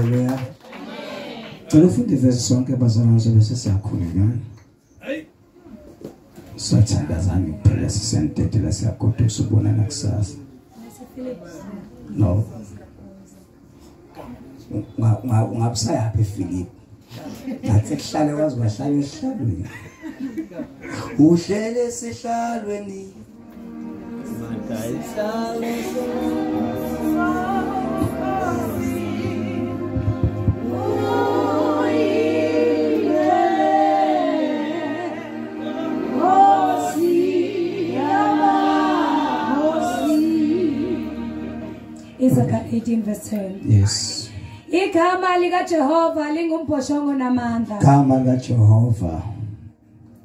Haleluya. Cela futhi verse sonke bazalwane bese siyakhuluma. Hey. Sathandazani kuphela sisendedela siyagoduka sibonana kusasa. No. Ungabusaya phi Philip? Ngathi kuhlale kwazi bahlale esihlalweni. Uhlele esihlalweni. Madayihlale esihlalweni. Isaka 18 verse 10 Yes. Igama lika Jehova lingumbhoshongo namandla Gama kaJehova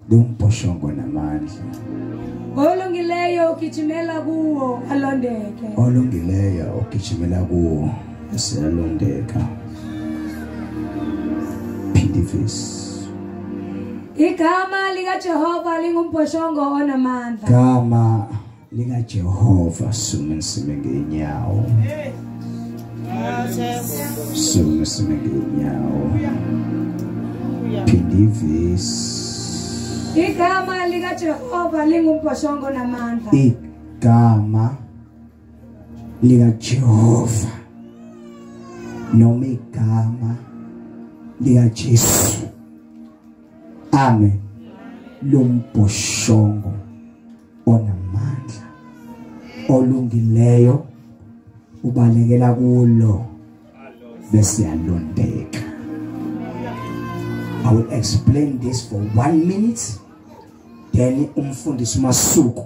lumbhoshongo namandla. olungileyo ugijimela kuwo alondeke olungileyo ogijimela kuwo esiyalondeka edifice igama likajehova lingumboshongo onamandla. Gama likajehova sume sime ngeenyawo sume sime ngeenyawo phinde ivesi igama likajehova namandla. Igama likajehova noma igama likaJesu amen. Lombhoshongo onamandla olungileyo ubalekela kulo bese yalondeka. I will explain this for 1 minute then umfundisi masuku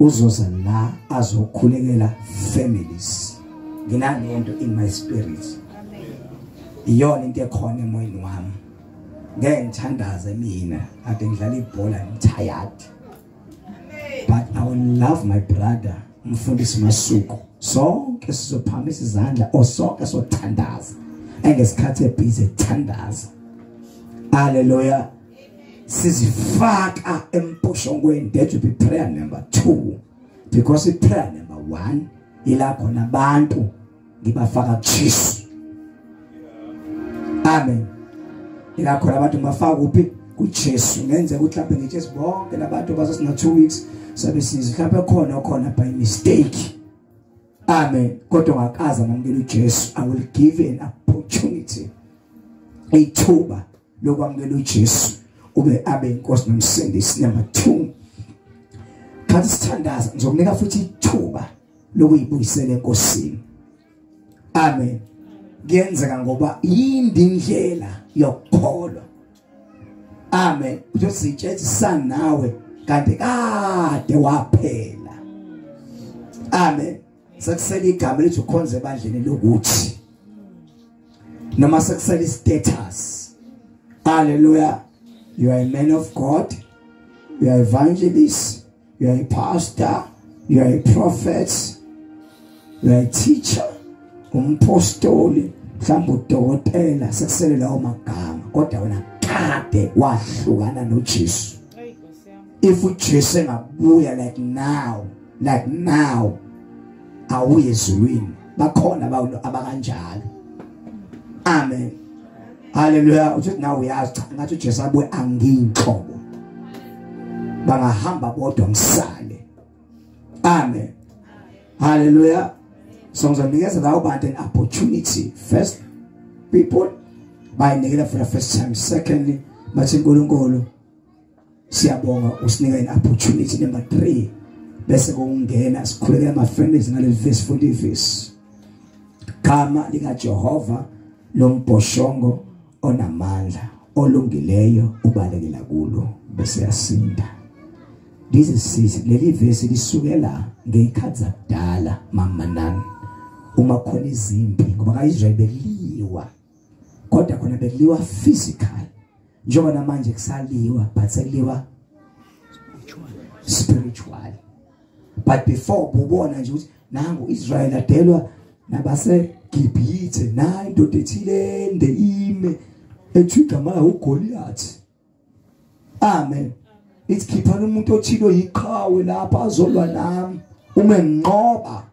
uzoza la azokhulekela families. Nginalento in my spirit. Iyona into ekhona emoyeni wami. Ngeke ngithandaze mina ade ngidlala ibhola I'm tired but I will love my brother umfundisi masuku sonke sizophamisa izandla osonke sothandaza engesikhathi ebhizi ethandaza. Haleluya sizifaka emposhongweni that will be prayer number 2 because prayer number 1 ila khona abantu ngibafaka kuJesu amen ila khona abantu ngibafaka kuphi kuJesu. Ngenze ukuthi laphe ngiJesu bonke labantu basasina 2 weeks sabe sizi mhlawumbe khona khona by mistake. Amen. Kodwa ngakaza ngamukela uJesu. I will give an opportunity ithuba lokwamukela uJesu ube abe inkosi nomsindisi. Number 2 kanti sithandaza ngizokunika futhi ithuba lokuyibuyisela enkosini. Amen. Kuyenzeka ngoba yindi indlela yokukholwa amen uthi sitshetsisa nawe kanti kade waphela. Amen. Sekusela igama lithi ukhonze ebandleni lokuthi noma sekusela status hallelujah. You are a man of god. You are evangelist. You are a pastor. You are a prophet. You are a teacher umpostoli mhlawumbe udokotela sekusele lawo magama kodwa wena kade wahlukana noJesu. If uJesu engabuya like now like now awuye ezulwini bakhona abantu abakanjalo. Amen. Haleluya uthi nawe uyazi cha ngathi uJesu abuye angiyinhlobo. Bangahamba bodwa ngisale. Amen. Haleluya so ngizonikeza lawo bantu an opportunity? First people bayinikela for the first time. Secondly bathi uNkulunkulu siyabonga usinika an opportunity. Number 3 bese kungena sikhulekela ama friends ngale verse 40 verse. Kama lika Jehova lombhoshongo onamandla olungileyo ubalekela kulo bese yasinda. This is leli verse lisukela ngekhathi zakudala mamanani uma khona izimpi ngoba kaIsrael beliwa kodwa khona beliwa physical njengoba namanje kusaliwa but sekuliwa spiritual but before bubona nje ukuthi nangu Israel adelwa nabase Gibhithe nayo indoda ethile ende ime ethi igama layo uGoliath. Amen. Ithi khiphana umuntu othile oyiqhawe lapha azolwa nami. Uma nginqoba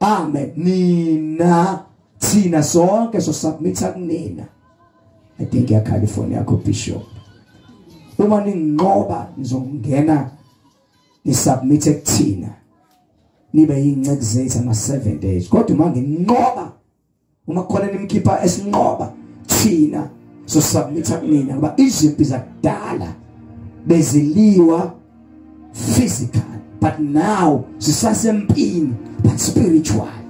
amen nina thina sonke so submitha kunina. I think ya California yakho bishop. Uma ninqoba nizongena ni submit kuthina. Nibe yinceke zethu ama 7 days. Kodwa uma nginqoba uma khona nimkhipha esinqoba thina so submit kunina ngoba izimpi zakudala beziliwa physical but now sisasempini but spiritual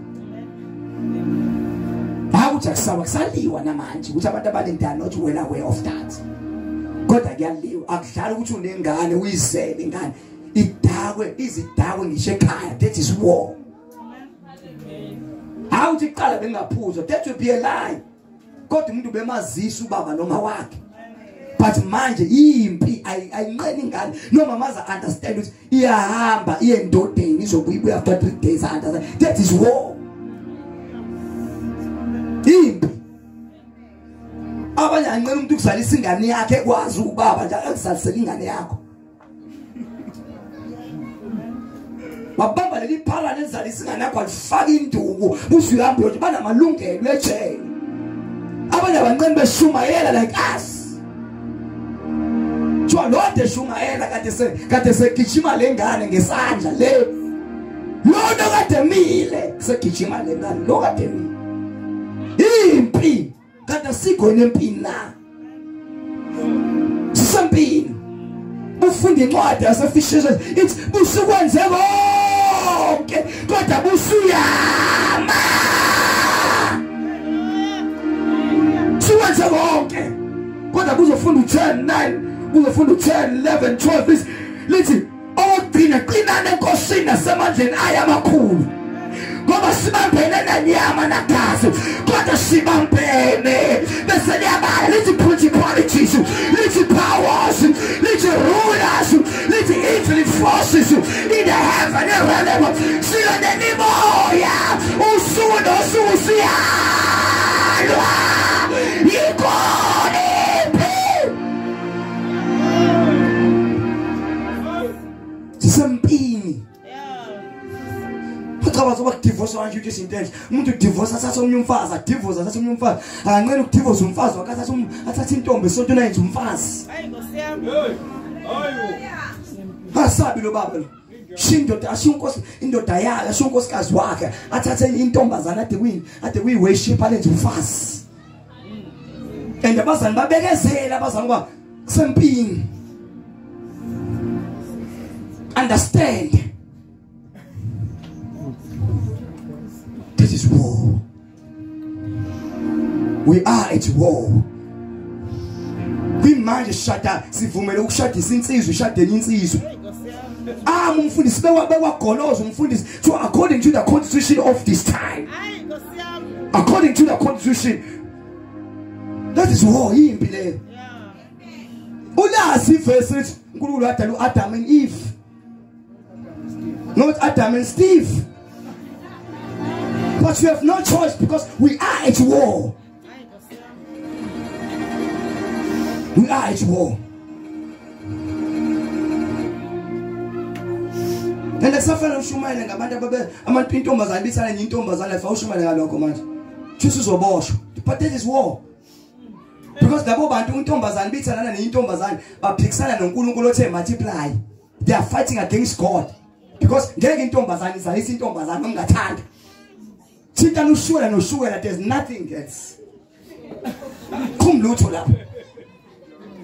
Awuthi akusawa kusaliwa namanje ukuthi abantu abalindana nothi well aware of that. Kodwa kuyaliwa akudlali ukuthi unengane uyizele ingane idakwe izidakwe ngisho ekhaya that is war. Awuthi iqala bengaphuzwa that will be a lie. Kodwa umuntu bemazisa ubaba noma wakhe. But manje impi ayinqeni ingane noma maza understand ukuthi iyahamba iye endodeni izobuya ibuya after 3 days understand. That is war. Impi abanye anqena umuntu ukuzalisa ingane yakhe ekwazi ubaba njalo akuzalisela ingane yakho. Wabamba leli phala lezalisa ingane yakho alifaka induku usuyihamba uyothi banamalungelo ejele. Abanye abancane beshumayela like us Jwa lode shumayela kade se kade segijima lengane ngesandla le. Lona kade mile segijima lengane lo kade mile. Impi kade sikho nempini na? Sisempini. Ufunda incwadi yasefishes ithi busukwenze konke kodwa busuyama. Sikwenze konke kodwa kuzofunda u10 9 uzofunda u10 11 12 lithi lithi ogcina qinana enkosini nasemandleni aya amakhulu ngoba sibambene nanyama nagazi kodwa sibambene bese liyabala. Lithi principalities lithi powers. Lithi rulers. Lithi evil forces. In the heaven realm. Silondeni moya usuku nosuku siyalwa uba izinto enhle umuntu udivorce athathe omnye umfazi adivorce athathe omnye umfazi. Akancane ukudivorce umfazi wakhe athathe intombi esontweni ayenze umfazi. Asabi lo baba lo. Shiya indoda ashiya unkosi indoda yakhe ashiya unkosikazi wakhe. Athathe intombazana ade kuyi ade kuyi worship alenze umfazi. And abazali babekezela abazali ngoba kusempini understand this is war. We are at war. Kwimanje shada sivumele ukushadisa insizwe ishadeni insizwe ah umfundisi bekwagoloza umfundisi so according to the constitution of this time according to the constitution that is war yimpi leyo ulazi ivesi lithi unkulunkulu wadala u-adam and eve. Not Adam and Steve. But we have no choice because we are at war. We are at war. And kusafana ushumayela ngabantu ababe abantu intombazana bithana nye intombazana fa ushumayela ngalokho manje. Thusi uzoboshwa. But that is war. Because labo bantu intombazana bithana neintombazana baphikisana noNkulunkulu othe multiply. They are fighting against God. because ngeke intombazana izalisa intombazana ongathanda thinta noshukela noshukela there's nothing else. Kumlutho lapho.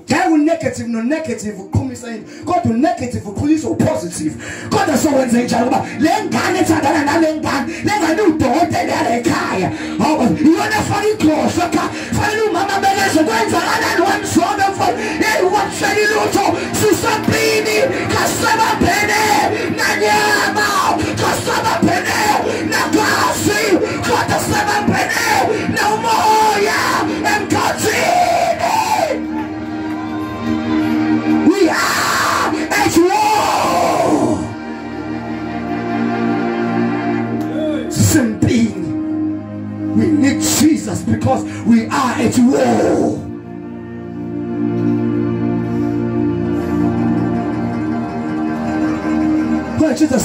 Ngeke unegative no-negative uqhumisa yini? Kodwa unegative uqhulisa upositive kodwa sokwenze njalo kuba le ngane ethandana nale ngane le ngane udokotela yale ekhaya ngoba iyona faka igloso ekhaya fanele umama beleze kwenzakalani? Wamsobe mfana yeyi wakusela ilutho sisempini kasebabhene nanyama! Kodwa sebabhene nomoya emkhathini We are at war. Simping. We need Jesus because we are at war.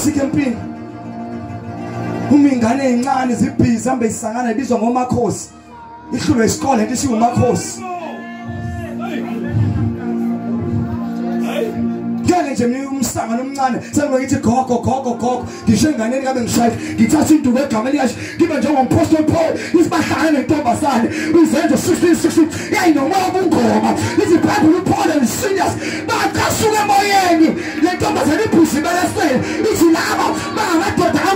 Second pin. Uma ingane ezincane zibhizi hambe isangana ibizwa ngomakhosi. Ihlulwe isikole nto isiyumakhosi ngeke nje mina umsangano omncane sekuba ngithi gogo gogo gogo. Ngisho enganeni kabe ngishayile ngithatha induku egama likashi ngibe njengompostoli paul isibahlangane nentombazane. Izenzo 1616 yayinomoya obungoma. Ithi upaul and silas bacasuka emoyeni. Le ntombazane ibhuzibelesele ithi laba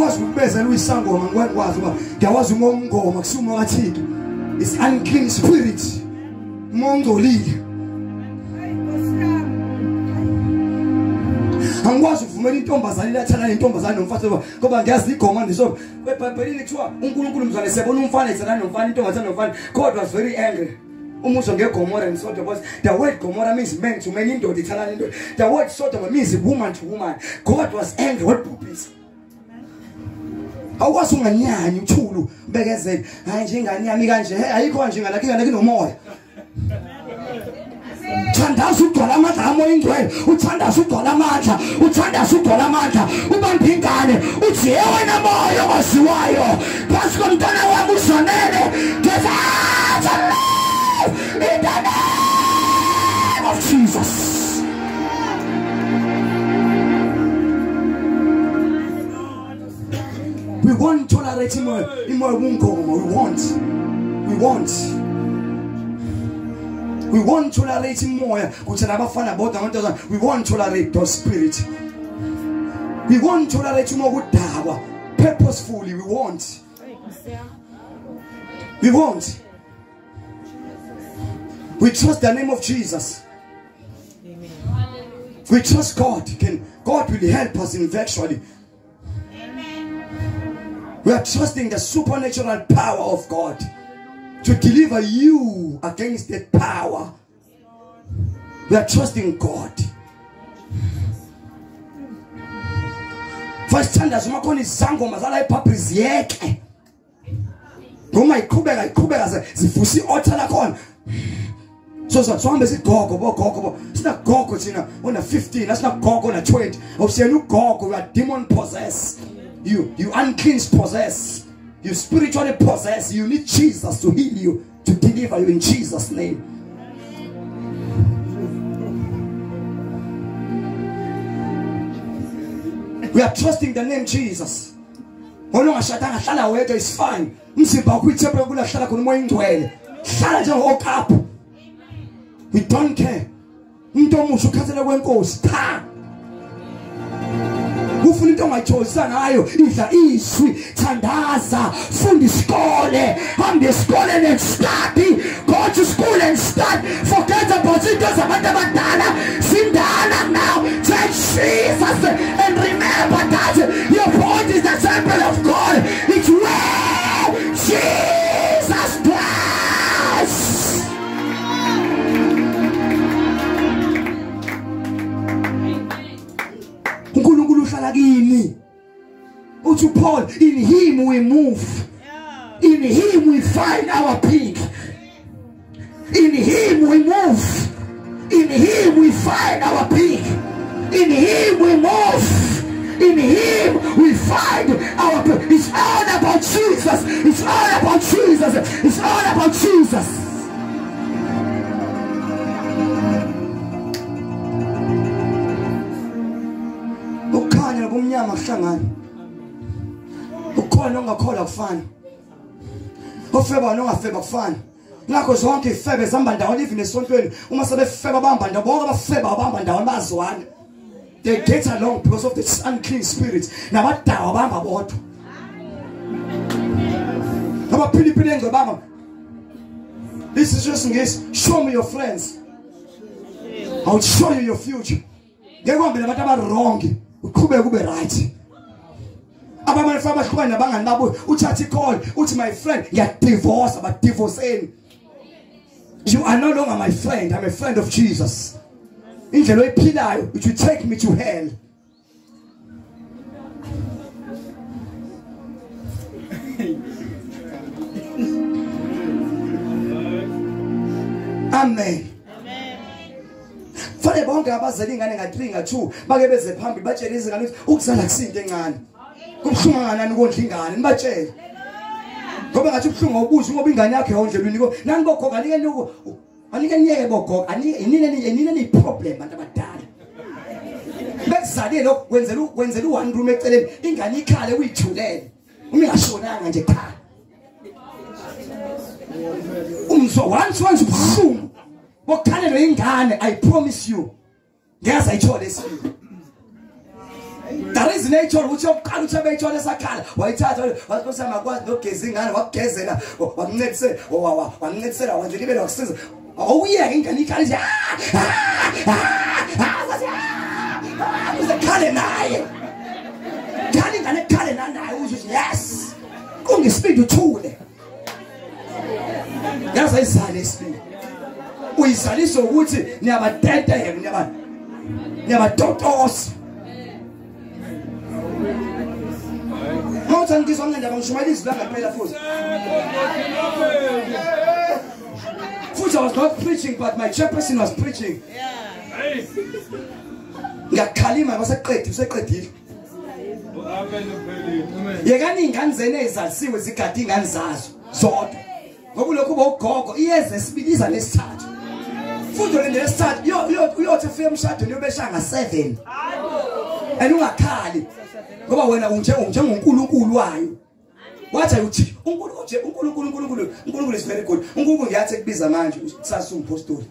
angikwazi ukubezela uyisangoma ngikwazi uba ngiyakwazi umongoma kusuma kathixo is unclean spirit. Mongcolile angikwazi ukuvumela intombazane ilathana nentombazane nomfazi ngoba ngiyazi igoma ndiso ebhayibhelini kuthiwa unkulunkulu mzwane siyabona umfana ethana nomfana intombazane nomfana. God was very angry. Umuso ngegomora and sodom because the word gomora means man to man indoda ithanana indoda. The word sodom means woman to woman. God was angry what webhubhisa awukwazi unganyanyi uthulu ubekezele hayi nje ingane yami kanje? Ayikho nje ingane yakho ingane kunomoya. Uthandaza ugcwala amandla kamoya ingcwele uthandaza ugcwala amandla. Uthandaza ugcwala amandla. Ubambe ingane. Uthi ye wena moya owaziwayo. Phasi komntwana wami uzonele live in the name of jesus we won't tolerate imoya imoya ubungoma we won't we won't we won't tolerate imoya kuthi nabafana bodwa amantombazana we won't tolerate those spirit. We won't tolerate umoya ukudakwa purposefully we won't we won't we trust the name of jesus. We trust god. Can god will help us eventually we are trusting the supernatural power of god to deliver you against that power. We are trusting God. fasithandaza uma khona izangoma zala ephabhri ziyeke noma iqhubeka ze- zivusa i-altar lakhona so so sihambe sigogo bogogo bo sinagogo thina ona 15 that's not God asinagogo ona 20 awusiyena ugogo you are demon possess you you unclean possess. You spiritually possess. You need jesus to heal you to deliver you in jesus name. We are trusting the name jesus. Is fine. Umzimba wakho ithempele kula hlala khona umoya ingcwele hlala njengokaphu we don't care. Umuntu omusha ukhathele ufuna into ongayithokozisa ngayo idla izwi thandaza funda isikole hamba esikoleni and study. Go to school and study. Forget about into zabantu abadala. Sindala now. Take jesus and remember uthi Paul in him we move. In him we find our peak. In him we move. In him we find our peak. In him we move. In him we find our peak. It's all about Jesus. It's all about Jesus. It's all about Jesus. Ukukhanya nobumnyama kuhlangana ukhona ongakholwa kufana ofeba nongafeba kufana ngakho zonke ifebe zihamba ndawonye even esontweni. Uma sebefeba bahamba ndawonye bonke abafeba bahamba ndawonye bazwana they get along because of this unclean spirit. Nabadawa bahamba bodwa. Abaphiliphili engcwe bahamba this is just ngesi show me your friends. I will show you your future. Ngeke uhambe nabantu abarongi uqhubeke kube right abamanye fama bahlukana nabangani babo. Uthatha icall uthi my friend ngiyadivorce abadivorceni. You are no longer my friend. I'm a friend of Jesus. Indlela oyiphilayo it will take me to hell. Amen. Fanele bonke abazali ingane nga3 nga2 bake beze phambili batshele izingane ukuthi ukuzala kusinto encane. Kubhlunga kanani ukondla ingane nibatshele. Ngoba ngathi ubhlunga ubuza ngoba ingane yakhe yondlelweni ko nani bogogo anike nuko anike niyeke bogogo anike inine inine ni problem abantu abadala. Bekuzalile kwenzela kwenzela u1 room eceleni ingane ikhale uyithulele. Uma ingashonanga nje cha. Umzwa once once ubhlungu bokukhalelwe ingane i promise you ngeza ayithola esibili There is nature. Ukuthi yokuqala uthi abeyithola esakhala wayithatha wathi amakwazi nogeza ingane wakugezela wakuncedise wakuncedisela wenze libe lokusiza awuyeke ingane ikhala nje ah, ah, ah, uzekhale naye. Khale ingane ekhale nanaye uze uthi yes. Kungespeed uthule. Yaza isale esibili uyizalisa ukuthi niyabadedeka niyaba niyabatotosa Mawuthi ngizwa ngendaba ngishumayela izwi langempela futhi. Futhi I was not preaching but my chairperson was preaching. Ngiyakhalima baseqedi useqedile. Yekani ingane zene ezalisiwe zigada ingane zazo zodwa. Ngoba lokhu bogogo iyeze esibiliza lesithathu. Futhi le lesithathu yo uyothi ufike emshadweni yobeshanga 7. And ungakhali. ngoba wena unje unjengonkulunkulu wayo. Wathi ayuthi unkulunkulu is very good. Unkulunkulu ngiyathi kubiza manje kusasa umpostoli.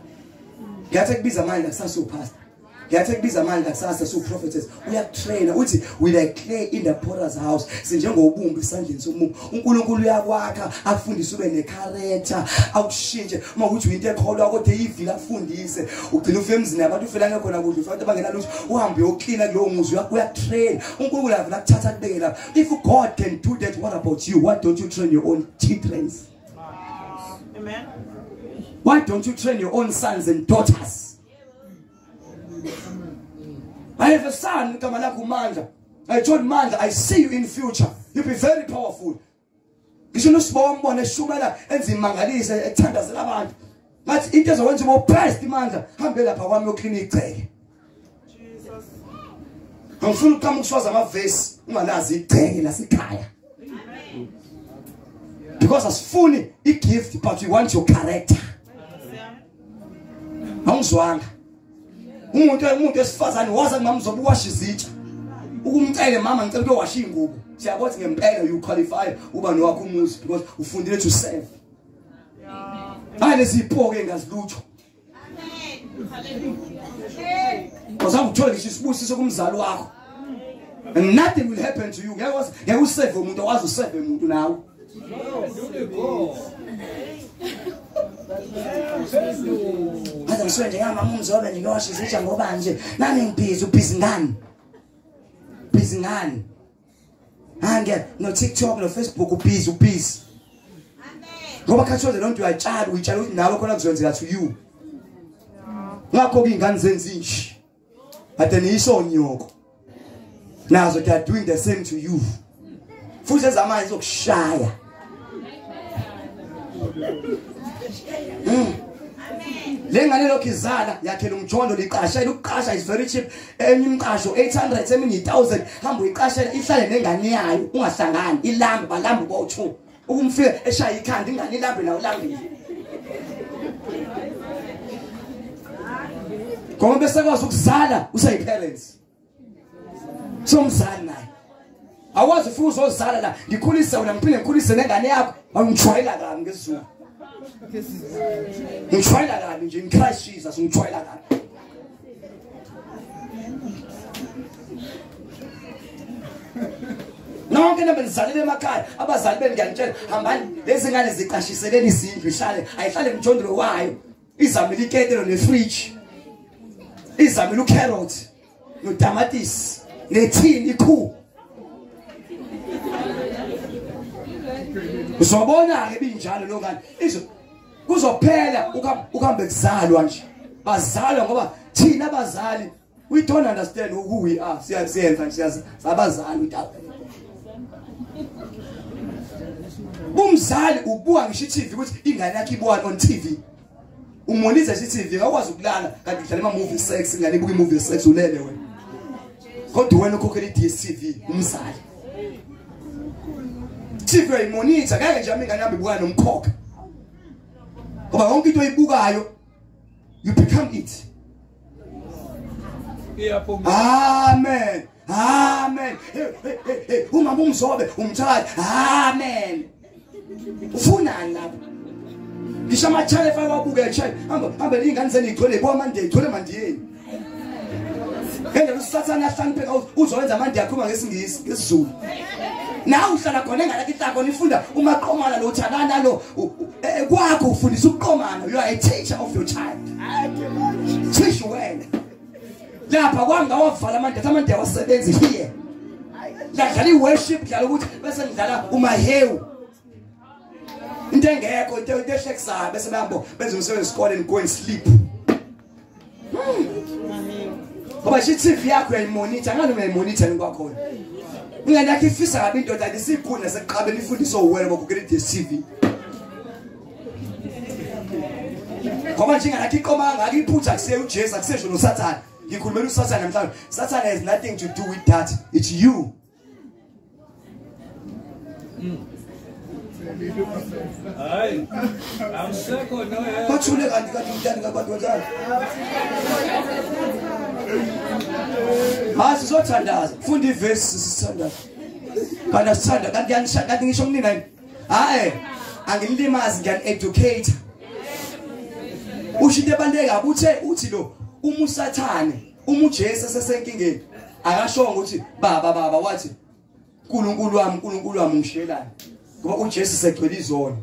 Ngiyathi kubiza manje kusasa upastor ngiyathi kubiza manje kusasa su prophetess uyakutraina uthi we like clay in the potter's house sinjengobumba esandleni somuntu unkulunkulu uyakwakha akufundise ube necharacter akushintshe uma uthi into ekholwa kodwa ivila afundise. Ugcina ufe emzini abantu ufela ngekhona kudla ufanele bangena lutho. Uhambe uyoklina kulowo muzi uyakutrain unkulunkulu avela kuthatha kubeke lapha if god can do that what about you? Why don't you train your own children? Amen. why don't you train your own sons and daughters I have a son igama lakho Mandla. I told Mandla I see you in future. You'll be very powerful. Ngisho nosibona umbone eshumela enza imangalise ethandazela abantu. Ngathi into ezokwenza ube oppressed Mandla. Hambe lapha kwami yoclinic igceke. Jesus. Angifuni ukama ukuswaza amavesi ungalazi igceke lasekhaya. Because asifuni igift but we want your character. Awungizwanga. Umuntu umuntu esifazane waza ngamzoba uwasha izitsha. Ukumcele mama ngicela ukuyowasha ingubo siyabona ngempela you qualify uba nowakho umuzi because ufundile to serve. Hayi lesiphoke ngazilutho Ozange uthole ngisho isibusiso kumzali wakho. And nothing will happen to you. Ngeke wazi ngeke usave umuntu owazi usave umuntu nawe Ngaze ngisuke nje ngama umzobe nje ngiyosho izitsha ngoba nje nami ngibhizi ubhizi ngani Busy ngani Hange no TikTok no Facebook ubhizi ubhizi Ngoba khathoze lonto uyatshala uyitshala ukuthi nawe khona kuzokwenzeka to you Ngakho ke ingane zenza inshi Ade niyisho nyoko Nazo they are doing the same to you Futhi ezamanje zokushaya lengane lokhu izala yakhela umjondo liqashela ukuqasha is very cheap. Enye imqasho 800 eminye 1000 hamba uyiqashela ihlale nengane yayo ungahlangani. Ilambe balambe bowu2 ukumfika eshaya ikhanda ingane ilambe nawo lambile ngoba bese kwazi ukuzala usayi parents somzali naye. Awazi ufuna uzozala la. Ngikhulise wena ngiphinde ngikhulise nengane yakho. Awungijwayela kabi ngesizulu ngijwayela kabi nje in Christ Jesus ngijwayela kabi nonke nabenzalile emakhaya abazali beni ngiyantshela hambani lezi ngane ziqashiseleni izindlu ihlale ayihlale emjondolo wayo izamile iketelo nefridge izamile ucarrot notamatisi nethini ikhu uzobona ke binjalo lo ngane izo kuzophela ukambe kuzalwa nje. Bazalwa ngoba thina abazali we don't understand who we are. Siya- siyenza nje sabazali without umzali ubuka ngisho i-TV ukuthi ingane yakhe ibuka on TV umonisa i-TV akwazi ukulala kanti udlala ama movie sex ingane ibuka i-movie sex ulele wena. Kodwa wena ukhokhela i-DStv umzali. TV uyayimonitha ngeke nje ingane yami ibuka nomkhokha. ngoba yonke into oyibukayo you become it. Amen. Amen. Umama umzobe umthaya amen. Ufunani lapho ngisho amathale efake wabuke eche hambe hambe iy'ngane zeniyigcwele boamandiyayigcwele mandiyeni ngendlela usathana ahlanipheka uzowenza manje akhuluma ngesingisi ngesizulu. Nawe uhlala khona engalakho ihlako nifunda umaqomana lo uthandana lo. Kwakho ufundisa ukuqomana. You are a teacher of your child. Teach wena. Lapha kwangawavala amande amande awasebenzi here. Ladlala i-worship dlala ukuthi bese ngidlala umahewu. Into engekho into ehlekisayo bese behambo benze umsebenzi isikole and go and sleep. Hmm. Ngoba nje i-tv yakho uyayimonitha ngani uyayimonitha ni kwakhona ingane yakho ifisa kabi indoda kanti isikhuni nasekuqabeni ifundisa uwena ngokukela i-dstv ngoba nje ingane yakho iqoma kangaka iphutha kuseye ujesu akusesho nosathane ngikhulumela usathane namhlanje sathane has nothing to do with that. It's you. Hayi. Awusekho no yena. bathule kanti kanti umntana kabantu wenzani hayi sizothandaza. Funda ivesi sisithandaza kanti asithanda kanti yanisha kanti ngisho kunina yini? Hayi angilimazi ngiyani-educate usho into ebaluleke kabi uthe uthi lo uma usathane uma ujesu esesenkingeni akashongo ukuthi baba baba wathi nkulunkulu wami nkulunkulu wami ngishiyelani ngoba ujesu segcwele izono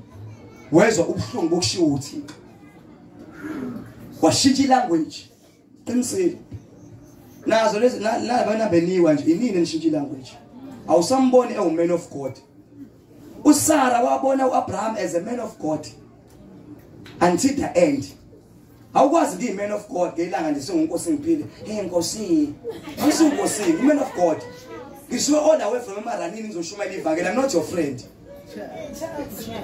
wezwa ubuhlungu bokushiwo uthixo. Washintsha ilanguage qinisile. Nazo lezi na- labana beniwa nje inini nishintsha ilanguage awusamboni ewuman of god. Usara wabona u-abraham as a man of god until the end. Awukwazi ukuyi man of god ngelanga nje sengunkosi ngiphile. Hey nkosi awusunkosi man of god. Ngisuke all the way from emaranini ngizoshumayela ivangeli i'm not your friend.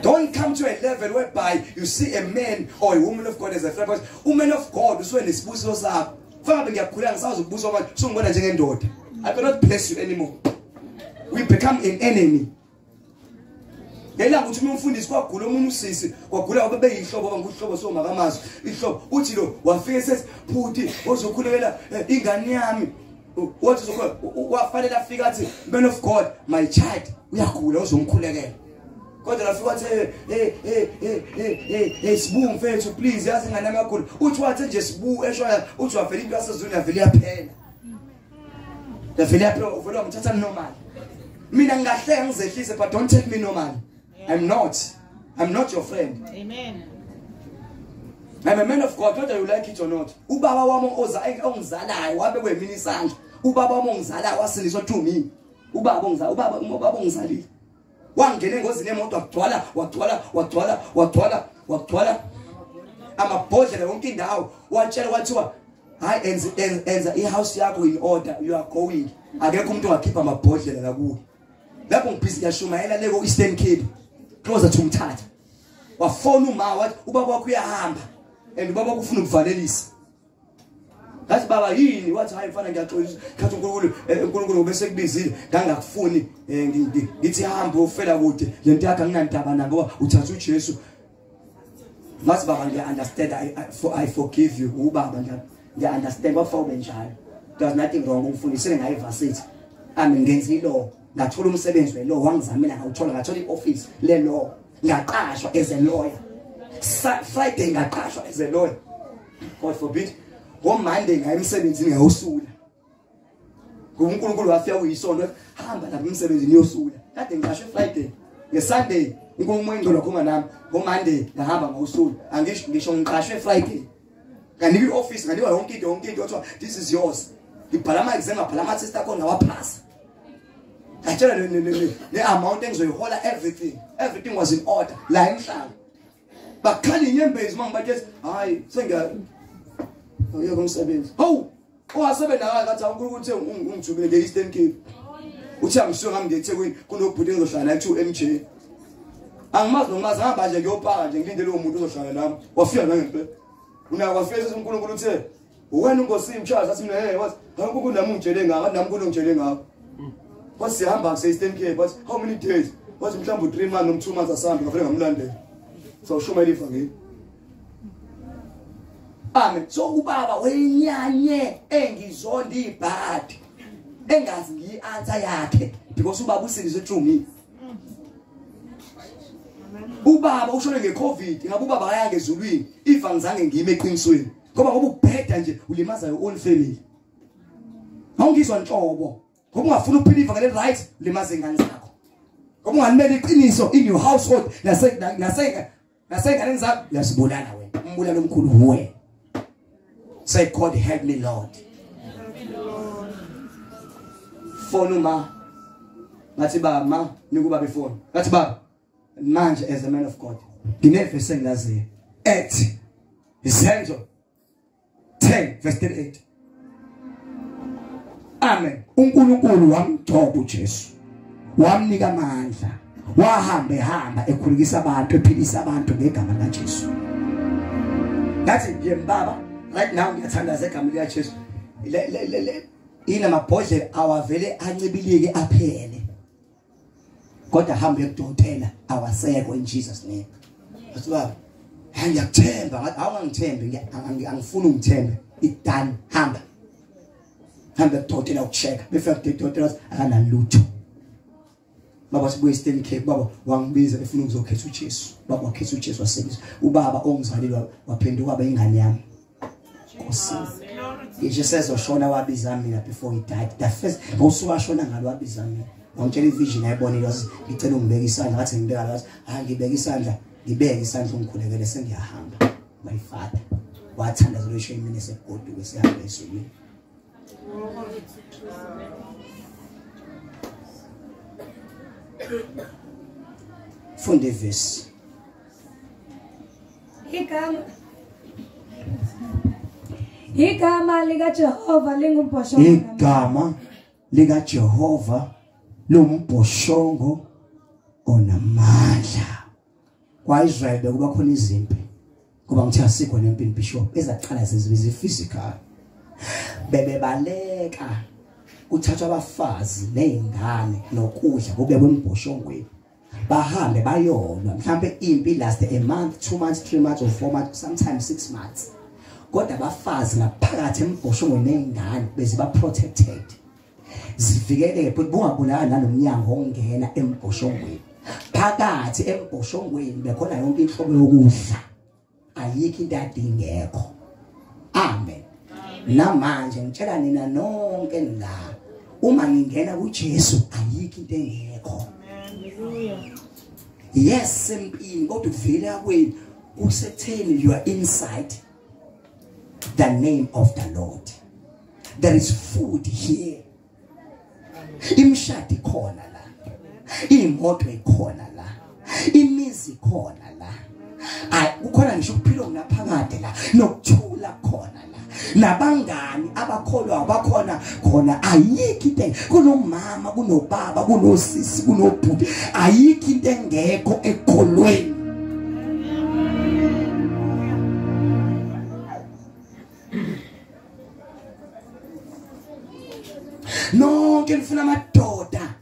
Don't come to a level whereby you see a man or a woman of God as a friend. Because woman of God usuke nesibusiso sakho. Fangabe ngiyakhuleka ngisazi ukubuswa manje sungibona njengendoda. I cannot bless you anymore. We become an enemy. Ukuthi uma umfundisi kwagula omunye usisi kwagula babe beyihlobo ngoba nguhlobo somakamazi ihlobo uthi lo wafika sethi phuthi ozokhulekela eh, ingane yami wathi uzokhuleka wafanele afika athi man of God my child uyagula uzomkhulekela kodwa nafika wathi eh eh eh eh eh eh eh sibu mfethu please yazi ingane yami yagula uthi wathi nje sibu eshoya uthi wavela into yasezulu yavela yaphela yavela yaphela uvela wamthatha normal. Mina ngingahleka ngizehlise but don't take me normal. I'm not. I'm not your friend. Amen. I'm a man of God whether you like it or not. Ubaba wami oza ongizalayo wabe kuyimini isandla. Ubaba wami ongizalayo wasindiswa to me. Ubaba ongizalayo ubaba ubaba ongizalile wangena engozini yemoto wagcwala wagcwala wagcwala wagcwala wagcwala amabhodlela yonke indawo watshela kwathiwa hayi enza enza- ihouse yakho in order you are going. Akekho umuntu ongakhipha amabhodlela la kuwe. Lapho ngibhizi yashumayela leko Eastern Cape closer to umthatha wafona uma wathi ubaba wakho uyahamba and ubaba wakho ufuna ukuvalelisa ngathi baba yini? Wathi hayi mfana ngiyaxolisa. Khathi uNkulunkulu eh, uNkulunkulu bese kubizile ngangakufuni eh, ngi- ngi- ngithi hamba ufela kude lento yakhe anginandaba na ngoba uthatha uJesu. Ngathi baba ngiya understand I, I, I forgive you. Ubaba ngiya ngiya understand bafaka benjalo there's nothing wrong umfundisele ngaye varsity ami ngenza ilaw ngathola umsebenzi welaw wangizamela ngawuthola ngathola i-office le-law ngaqashwa as a lawyer. Friday ngaqashwa as a lawyer. God forbid ngomonday ngaye emsebenzini ngayosula ngoba unkulunkulu wafika uyisonto hamba lapha emsebenzini yosula kade ngiqashwe friday ngesunday unkulunkulu engcolo khoma nami ngomonday ngahamba ngawusula. Angisho ngisho ngiqashwe friday nganika i-office nganikwa yonke into yonke into kuthiwa this is yours. Ngibhala ama exam ngabhala ama test akhona waphasa ngatshela ne- ne- ne- ne amount engizoyihola everything. Everything was in order. La emhlanga bakhala inyembezi mangibathi hayi sengiya uyeke umsebenzi hawu owasebenza kahle kathi uNkulunkulu uthe ung- ungithumele le Eastern Cape uthi angisuka ngami ngeThekwini kunobhuti engizohlala naye kuthiwa MJ angimazi nomazi ngihamba nje ngiyopaka nje ngilinde lowo muntu ozohlala nami. Wafika nangempela unako wafika sethi uNkulunkulu uthe wena unkosi imchaza athi mina hey wathi uNkulunkulu nami ungitshele ngako nami uNkulunkulu ungitshele ngako. Wathi sihamba ngise Eastern Cape wathi how many days? Wathi mhlawumbe 3 months noma 2 months asambe ngafike ngamlandela. So shumela ivangeli Amen. So ubaba wenyanye engizonda ibhadi engazi ngiyi-answer yakhe because ubaba usindiswe through me. Ubaba ushone ngeCovid, ngabe ubaba akayanga ezulwini, if angizange ngime eqinisweni. Ngoba ngoba ukubheda nje ulimaza your own family. Awungizwa nhlobo. Ngoba ungafuna ukuphila ngale right, ulimaza ingane zakho. Ngoba ungalimela iqiniso in your household nase nase nasenganeni zakho uyasibulala wena. Umbulalo omkhulu wena. Say, God, help me, Lord. Phone uma. Ngathi ba ma nikuba befone. Ngathi ba manje as a man of God. Nginevese engilaziyo. Ethi izenzo 10 verse 38. Amen. uNkulunkulu wamgcoba uJesu. Wamnika amandla. Wahamba ehamba ekhulekisa abantu ephilisa abantu ngegama likaJesu. ngathi nje mbaba right now ngiyathandaza egama likajesu. Inamabhodlela le le le le ina mabhodlela awavele ancibilike aphele. Kodwa hambe ekudokotela awasekho in Jesus name. Asibaba baba hayi ngiyakuthemba ngathi angifuni ungithembe it hamba. Hambe ekudokotela ukuchecka befika kudokotela akanalutho. Baba sibuye Eastern Cape baba wangibiza efuna ukuzokhetha uJesu. Baba wakhetha uJesu wasebenza ubaba ongizalelwa waphenduka waba ingane yami Ngisho sezoshona wabiza mina before he died. The first ngosuku ashona ngalo wabiza mina ngitshela ivision ayibonile wathi ngicela ungibeka isandla. Ngathi ngibeka la hayi ngibeka isandla ngibeke isandla ungikhulekele sengiyahamba. My father wathanda zolosho imini segoduke sihamba esulwini funda ivesi igama igama likaJehova lingumbhoshongo igama lika Jehova lombhoshongo onamandla. kwaIsrael bekuba khona izimpi kuba ngithi asikho nempini bishop ezacala sezibiza physical bebebaleka uthathwa abafazi nezingane nokudla kube kwembhoshongweni bahambe bayolwa mhlambe impi last a month two months three months or four months sometimes six months. Kodwa abafazi ngaphakathi embhoshongweni nezingane beze ba protected zivikeleke futhi bungabulala nanomnyango ongena embhoshongweni phakathi embhoshongweni bekhona yonke inhlobo yokudla ayikho into adingekho. Amen. Namanje ngitshela nina nonke la uma ngingena kuJesu ayikho into engekho. Yes empini kodwa ukuvela kweni usekutheni you are inside. The name of the Lord. There is food here. Imshadi khona la. Imoto ikhona la. Imizi khona la. Ay kukhona ngisho ukuphila kunaphakade la. Nokuthula khona la. Nabangani abakholwa abakhona khona ayikho into kunomama kunobaba kunosisi kunobhuti. Ayikho into engekho ekholweni nonke nifuna amadoda.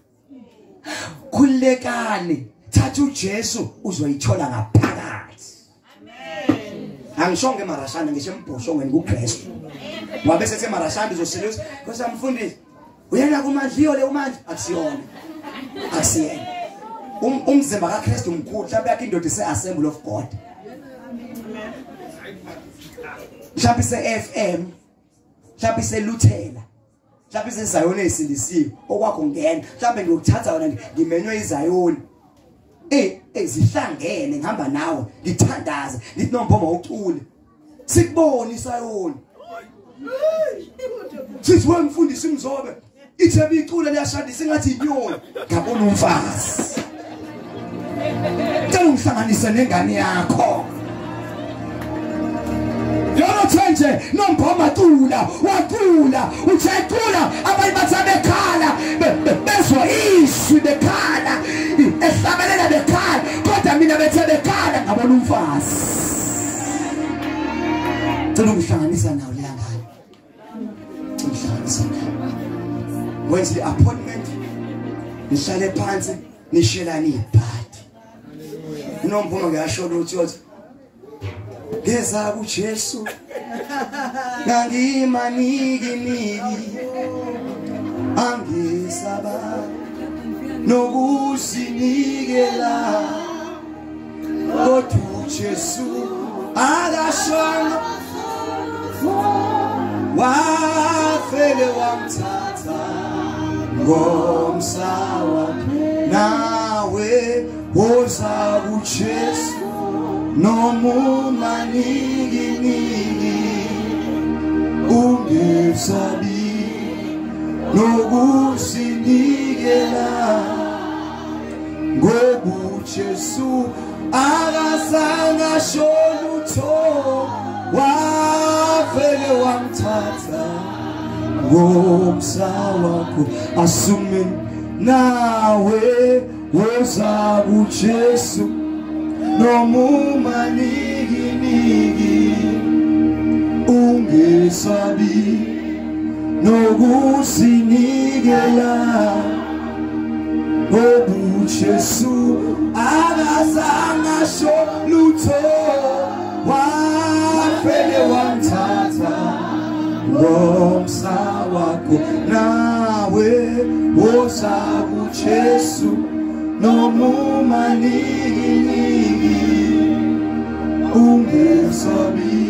Khulekani thatha uJesu uzoyithola ngaphakathi. Angishonge emarashana ngisho embhoshongweni kuKristu. Wabe sethe emarashana uzoseleyo because amfundisi uyena kumandliyo le umandla akusiyona. Akusiyena. Um- umzimba kaKristu mkhulu mhlawumbe yakhe indoda ise assembly of God. Mhlawumbe ise FM mhlawumbe ise Luthela mhlawumbe ise Zion esindisiwe okwakho ngena. Mhlawumbe ngiyokuthatha wena ngimenywe iZion eh ezihlangene ngihamba nawe ngithandaze ngithi nomphoma ucule. Sikubone isayoni sithi wemfundisi umzobe ithe bicula liyashadisa ngathi inyoni ngabona umfazi. Cela ungihlanganise nengane yakho. Yona thenje nomphoma cula wacula uthecula abanye bathabe khala bezwa izwi bekhala ehlabelela bekhala kodwa mina bethe bekhala ngabona umfazi Cela ungihlanganisa nawo leya ngane Ungihlanganisa nawo Wenze i-appointment nihlale phansi nishelane ibhadi. Unomphuma ngiyasho ukuthi yothi ngeza kuJesu ngangimaniki niki angisaba nokuzinikela kodwa uJesu akashona. Wafele wamthatha ngomsawa nawe woza kuJesu niki ungesabi nokusinikela ngoba uJesu akazange shonutho wavele wamthatha ngomsa wakho asume nawe woza uJesu ungesabi nokusinikela ngoba uJesu akazange asho lutho. Wafele wamthatha ngomsa wakho nawe woza uJesu noma umaniki ungesabi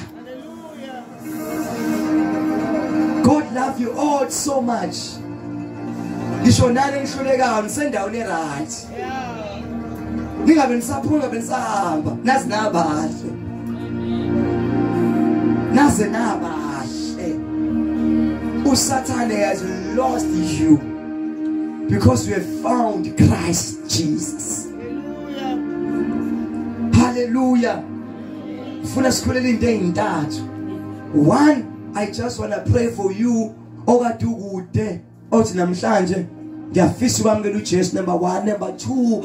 you all so much. Ngisho nani ngihlulekayo nisendaweni eright. Ningabe nisaphuma ngabe nisahamba. Nazi nabahle. Naze nabahle. Usathane has lost you because we have found Christ Jesus. Hallelujah. Ufuna sikhulele into ezintathu one i just want to pray for you okade ukude othi namhlanje ngiyafisa ukwamukela uJesu number 1 number 2